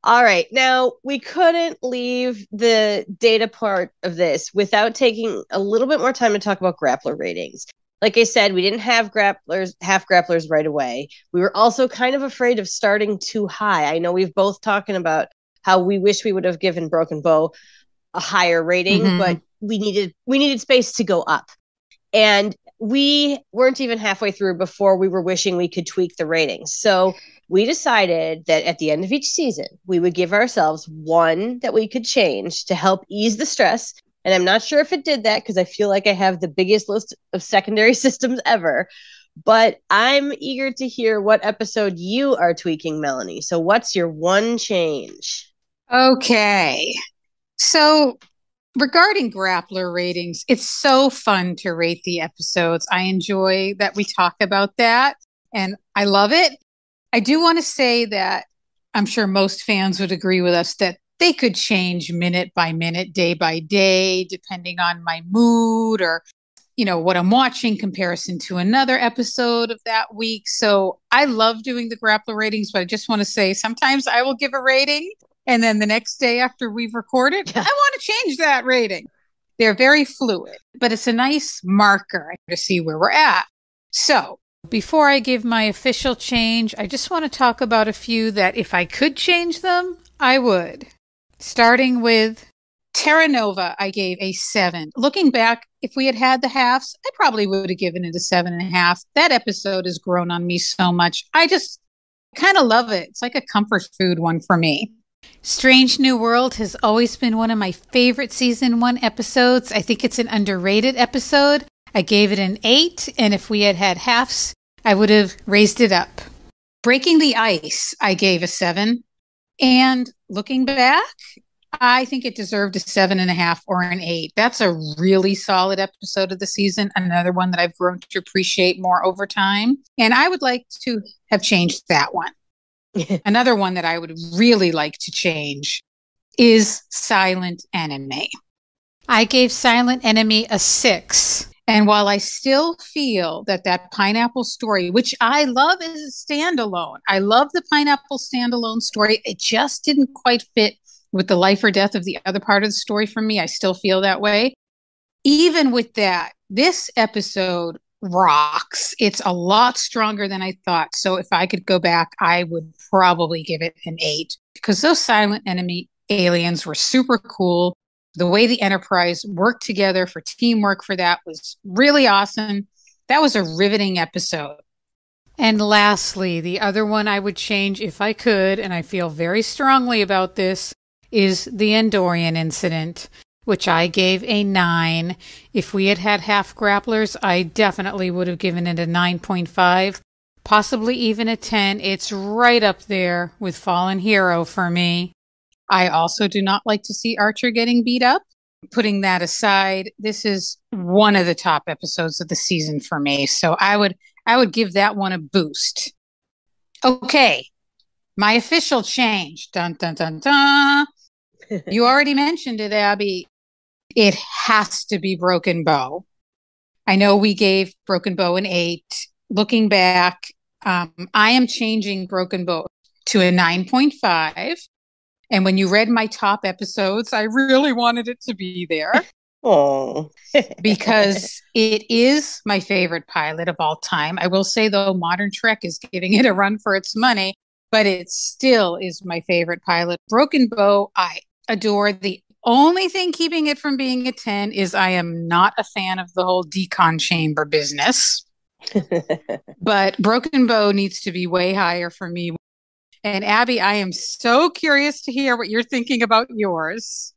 all right now we couldn't leave the data part of this without taking a little bit more time to talk about grappler ratings like I said, we didn't have grapplers, half grapplers right away. We were also kind of afraid of starting too high. I know we've both talking about how we wish we would have given Broken Bow a higher rating, mm-hmm. but we needed we needed space to go up. And we weren't even halfway through before we were wishing we could tweak the ratings. So we decided that at the end of each season, we would give ourselves one that we could change to help ease the stress and I'm not sure if it did that because I feel like I have the biggest list of secondary systems ever. But I'm eager to hear what episode you are tweaking, Melanie. So, what's your one change? Okay. So, regarding grappler ratings, it's so fun to rate the episodes. I enjoy that we talk about that and I love it. I do want to say that I'm sure most fans would agree with us that they could change minute by minute, day by day, depending on my mood or, you know, what I'm watching, comparison to another episode of that week. So I love doing the grappler ratings, but I just want to say sometimes I will give a rating. And then the next day after we've recorded, yeah. I want to change that rating. They're very fluid, but it's a nice marker to see where we're at. So before I give my official change, I just want to talk about a few that if I could change them, I would starting with Terra Nova, I gave a seven. Looking back, if we had had the halves, I probably would have given it a seven and a half. That episode has grown on me so much. I just kind of love it. It's like a comfort food one for me. Strange New World has always been one of my favorite season one episodes. I think it's an underrated episode. I gave it an eight, and if we had had halves, I would have raised it up. Breaking the Ice, I gave a seven. And looking back, I think it deserved a seven and a half or an eight. That's a really solid episode of the season. Another one that I've grown to appreciate more over time. And I would like to have changed that one. Another one that I would really like to change is Silent Enemy. I gave Silent Enemy a six. And while I still feel that that pineapple story, which I love as a standalone, I love the pineapple standalone story. It just didn't quite fit with the life or death of the other part of the story for me. I still feel that way. Even with that, this episode rocks. It's a lot stronger than I thought. So if I could go back, I would probably give it an eight because those silent enemy aliens were super cool the way the enterprise worked together for teamwork for that was really awesome. That was a riveting episode. And lastly, the other one I would change if I could, and I feel very strongly about this, is the Andorian incident, which I gave a 9. If we had had half grapplers, I definitely would have given it a 9.5, possibly even a 10. It's right up there with Fallen Hero for me. I also do not like to see Archer getting beat up. Putting that aside, this is one of the top episodes of the season for me. So I would I would give that one a boost. Okay. My official change. Dun dun dun dun. you already mentioned it, Abby. It has to be Broken Bow. I know we gave Broken Bow an eight. Looking back, um, I am changing Broken Bow to a 9.5 and when you read my top episodes, I really wanted it to be there. Oh, because it is my favorite pilot of all time. I will say, though, Modern Trek is giving it a run for its money, but it still is my favorite pilot. Broken Bow, I adore. The only thing keeping it from being a 10 is I am not a fan of the whole decon chamber business. but Broken Bow needs to be way higher for me and Abby, I am so curious to hear what you're thinking about yours.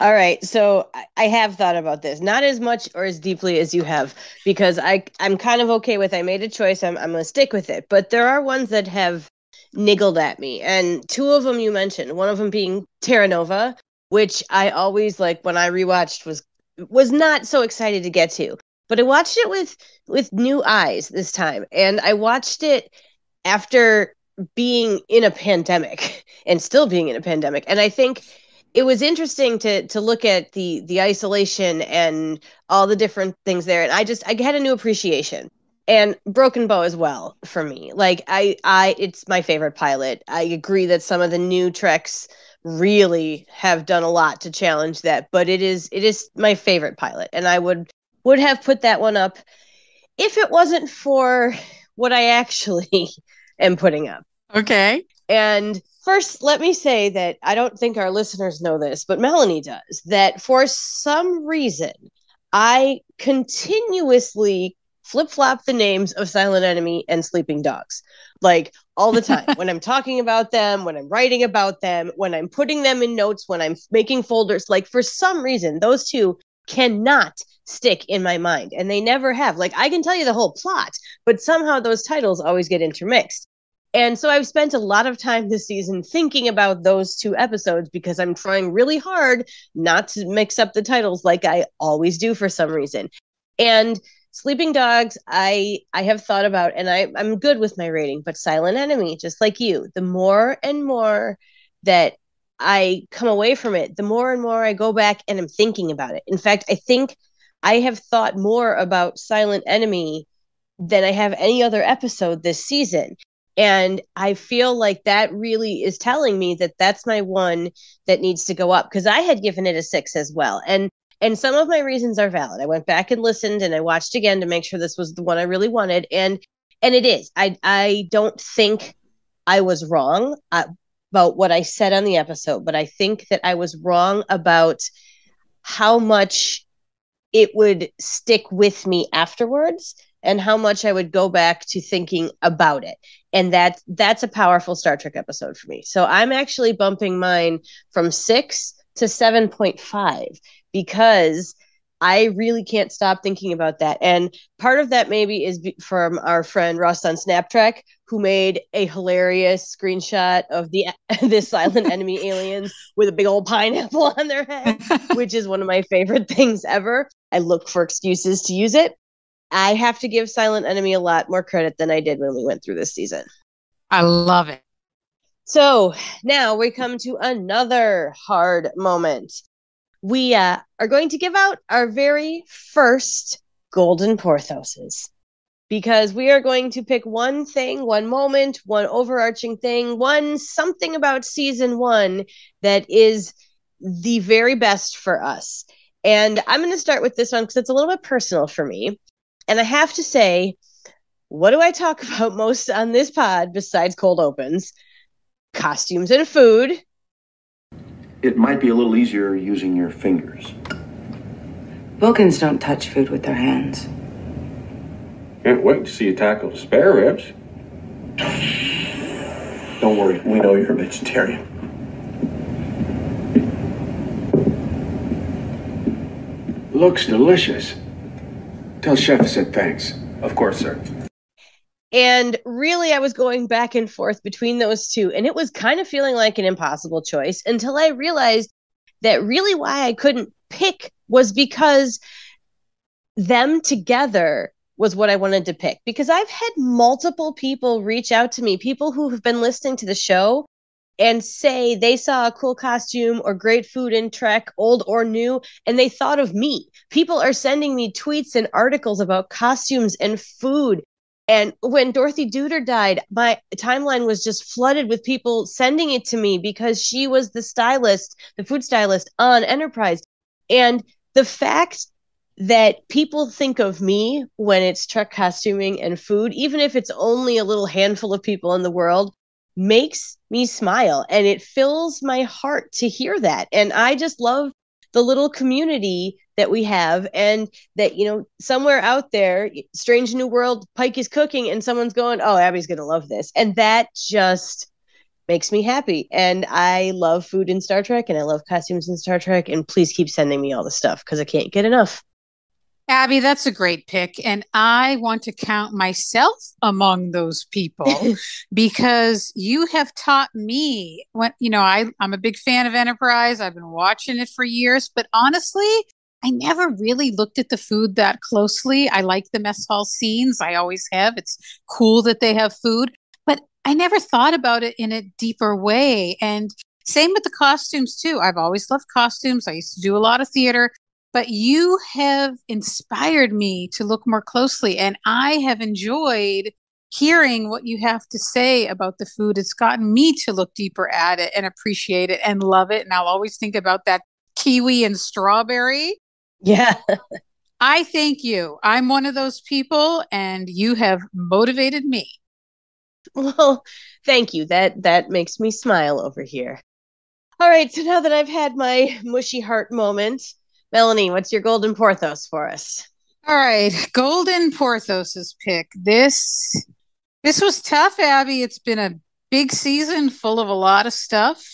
All right, so I have thought about this, not as much or as deeply as you have, because I I'm kind of okay with. I made a choice. I'm I'm gonna stick with it. But there are ones that have niggled at me, and two of them you mentioned. One of them being Terra Nova, which I always like when I rewatched was was not so excited to get to, but I watched it with with new eyes this time, and I watched it after being in a pandemic and still being in a pandemic. And I think it was interesting to to look at the the isolation and all the different things there. And I just I had a new appreciation. And Broken Bow as well for me. Like I I it's my favorite pilot. I agree that some of the new treks really have done a lot to challenge that, but it is it is my favorite pilot. And I would would have put that one up if it wasn't for what I actually am putting up. Okay. And first, let me say that I don't think our listeners know this, but Melanie does, that for some reason, I continuously flip flop the names of Silent Enemy and Sleeping Dogs. Like all the time when I'm talking about them, when I'm writing about them, when I'm putting them in notes, when I'm making folders. Like for some reason, those two cannot stick in my mind and they never have. Like I can tell you the whole plot, but somehow those titles always get intermixed. And so I've spent a lot of time this season thinking about those two episodes because I'm trying really hard not to mix up the titles like I always do for some reason. And Sleeping Dogs, I I have thought about and I, I'm good with my rating, but Silent Enemy, just like you, the more and more that I come away from it, the more and more I go back and I'm thinking about it. In fact, I think I have thought more about Silent Enemy than I have any other episode this season. And I feel like that really is telling me that that's my one that needs to go up because I had given it a six as well. And and some of my reasons are valid. I went back and listened and I watched again to make sure this was the one I really wanted. And and it is. I I don't think I was wrong uh, about what I said on the episode, but I think that I was wrong about how much it would stick with me afterwards and how much I would go back to thinking about it. And that that's a powerful Star Trek episode for me. So I'm actually bumping mine from 6 to 7.5 because I really can't stop thinking about that. And part of that maybe is from our friend Ross on Snaptrack, who made a hilarious screenshot of the this silent enemy aliens with a big old pineapple on their head, which is one of my favorite things ever. I look for excuses to use it. I have to give Silent Enemy a lot more credit than I did when we went through this season. I love it. So now we come to another hard moment. We uh, are going to give out our very first golden Porthoses because we are going to pick one thing, one moment, one overarching thing, one something about season one that is the very best for us. And I'm going to start with this one because it's a little bit personal for me. And I have to say, what do I talk about most on this pod besides cold opens? Costumes and food. It might be a little easier using your fingers. Vulcans don't touch food with their hands. Can't wait to see you tackle the spare ribs. Don't worry, we know you're a vegetarian. Looks delicious. Tell Chef I said thanks. Of course, sir. And really, I was going back and forth between those two, and it was kind of feeling like an impossible choice until I realized that really why I couldn't pick was because them together was what I wanted to pick. Because I've had multiple people reach out to me, people who have been listening to the show and say they saw a cool costume or great food in Trek, old or new, and they thought of me. People are sending me tweets and articles about costumes and food. And when Dorothy Duder died, my timeline was just flooded with people sending it to me because she was the stylist, the food stylist on Enterprise. And the fact that people think of me when it's Trek costuming and food, even if it's only a little handful of people in the world, makes me smile and it fills my heart to hear that. And I just love the little community that we have and that you know somewhere out there strange new world pike is cooking and someone's going oh abby's gonna love this. And that just makes me happy. And i love food in star trek and i love costumes in star trek and please keep sending me all the stuff because i can't get enough Abby, that's a great pick. And I want to count myself among those people because you have taught me when, you know, I, I'm a big fan of Enterprise. I've been watching it for years, but honestly, I never really looked at the food that closely. I like the mess hall scenes. I always have. It's cool that they have food. But I never thought about it in a deeper way. And same with the costumes, too. I've always loved costumes. I used to do a lot of theater, but you have inspired me to look more closely. And I have enjoyed hearing what you have to say about the food. It's gotten me to look deeper at it and appreciate it and love it. And I'll always think about that kiwi and strawberry. Yeah. I thank you. I'm one of those people, and you have motivated me. Well, thank you. That that makes me smile over here. All right, so now that I've had my mushy heart moment, Melanie, what's your golden Porthos for us? All right, golden Porthos's pick. This this was tough, Abby. It's been a big season full of a lot of stuff.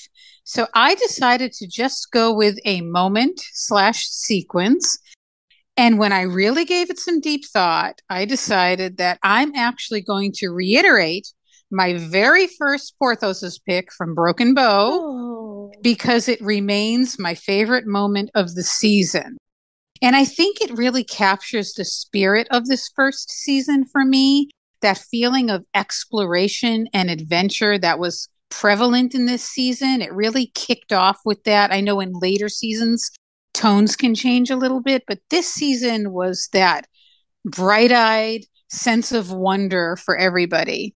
So I decided to just go with a moment slash sequence. And when I really gave it some deep thought, I decided that I'm actually going to reiterate my very first Porthos's pick from Broken Bow oh. Because it remains my favorite moment of the season. And I think it really captures the spirit of this first season for me that feeling of exploration and adventure that was prevalent in this season. It really kicked off with that. I know in later seasons, tones can change a little bit, but this season was that bright eyed sense of wonder for everybody.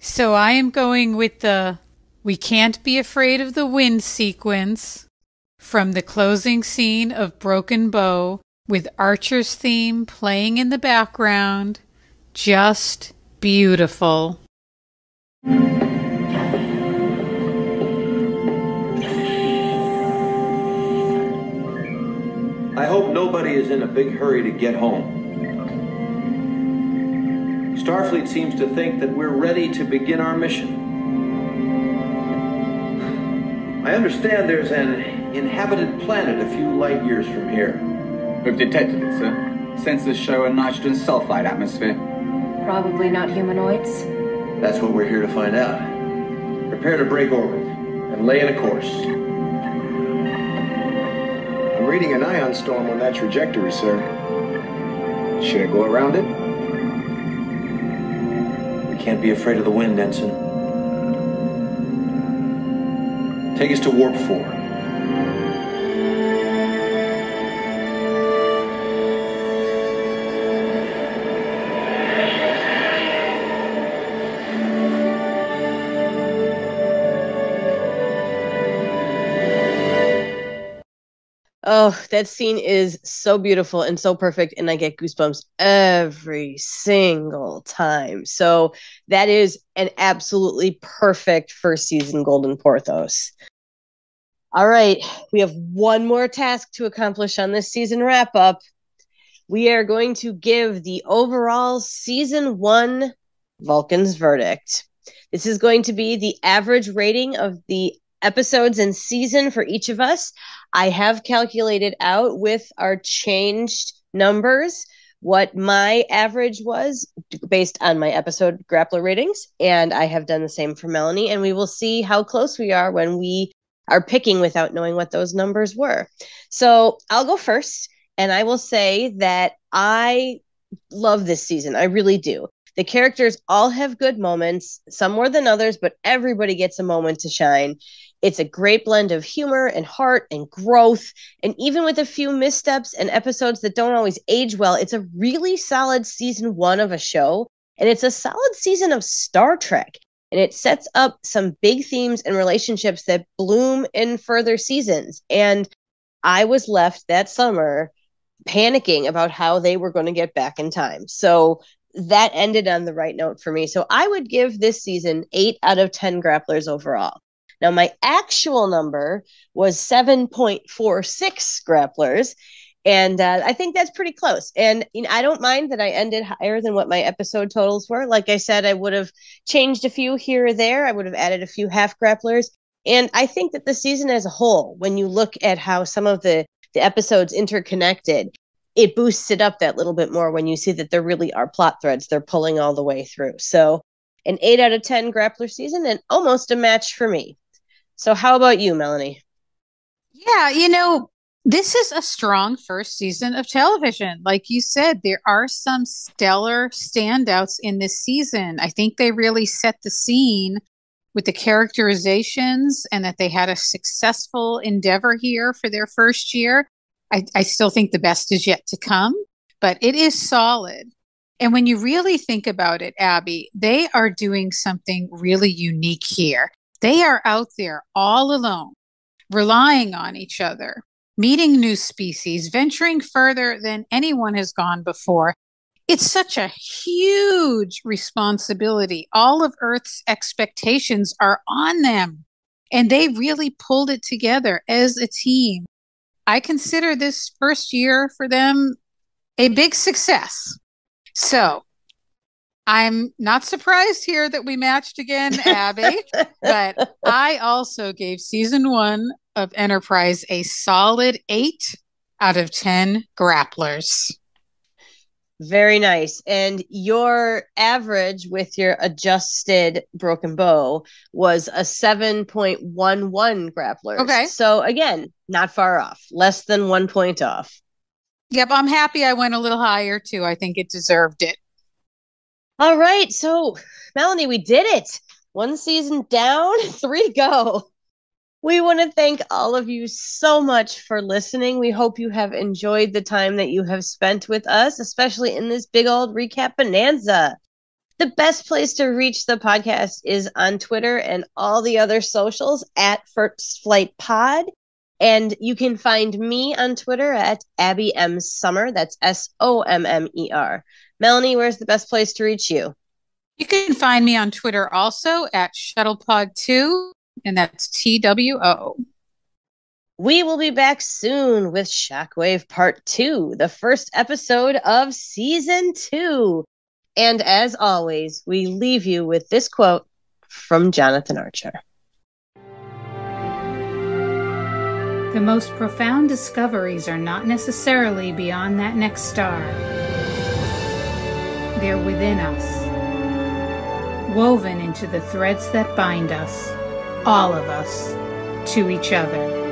So I am going with the We Can't Be Afraid of the Wind sequence from the closing scene of Broken Bow with Archer's theme playing in the background. Just beautiful. I hope nobody is in a big hurry to get home. Starfleet seems to think that we're ready to begin our mission. I understand there's an inhabited planet a few light years from here. We've detected it, sir. Sensors show a nitrogen sulfide atmosphere. Probably not humanoids. That's what we're here to find out. Prepare to break orbit and lay in a course. I'm reading an ion storm on that trajectory, sir. Should I go around it? We can't be afraid of the wind, Ensign. Take us to Warp 4. Oh, that scene is so beautiful and so perfect, and I get goosebumps every single time. So that is an absolutely perfect first season Golden Porthos. All right, we have one more task to accomplish on this season wrap up. We are going to give the overall season one Vulcan's verdict. This is going to be the average rating of the episodes and season for each of us. I have calculated out with our changed numbers what my average was based on my episode grappler ratings and i have done the same for melanie and we will see how close we are when we are picking without knowing what those numbers were so i'll go first and i will say that i love this season i really do the characters all have good moments some more than others but everybody gets a moment to shine it's a great blend of humor and heart and growth. And even with a few missteps and episodes that don't always age well, it's a really solid season one of a show. And it's a solid season of Star Trek. And it sets up some big themes and relationships that bloom in further seasons. And I was left that summer panicking about how they were going to get back in time. So that ended on the right note for me. So I would give this season eight out of 10 grapplers overall. Now, my actual number was 7.46 grapplers. And uh, I think that's pretty close. And you know, I don't mind that I ended higher than what my episode totals were. Like I said, I would have changed a few here or there. I would have added a few half grapplers. And I think that the season as a whole, when you look at how some of the, the episodes interconnected, it boosts it up that little bit more when you see that there really are plot threads they're pulling all the way through. So, an 8 out of 10 grappler season and almost a match for me. So, how about you, Melanie? Yeah, you know, this is a strong first season of television. Like you said, there are some stellar standouts in this season. I think they really set the scene with the characterizations and that they had a successful endeavor here for their first year. I, I still think the best is yet to come, but it is solid. And when you really think about it, Abby, they are doing something really unique here. They are out there all alone, relying on each other, meeting new species, venturing further than anyone has gone before. It's such a huge responsibility. All of Earth's expectations are on them, and they really pulled it together as a team. I consider this first year for them a big success. So I'm not surprised here that we matched again, Abby, but I also gave season one of Enterprise a solid eight out of 10 grapplers. Very nice. And your average with your adjusted broken bow was a 7.11 grappler. Okay. So again, not far off, less than one point off. Yep, I'm happy I went a little higher too. I think it deserved it. All right. So, Melanie, we did it. One season down, three to go. We want to thank all of you so much for listening. We hope you have enjoyed the time that you have spent with us, especially in this big old recap bonanza. The best place to reach the podcast is on Twitter and all the other socials at First Flight Pod. And you can find me on Twitter at Abby M Sommer. That's S O M M E R. Melanie, where's the best place to reach you? You can find me on Twitter also at Shuttlepod2 and that's T W O. We will be back soon with Shockwave Part 2, the first episode of Season 2. And as always, we leave you with this quote from Jonathan Archer The most profound discoveries are not necessarily beyond that next star, they're within us, woven into the threads that bind us all of us to each other.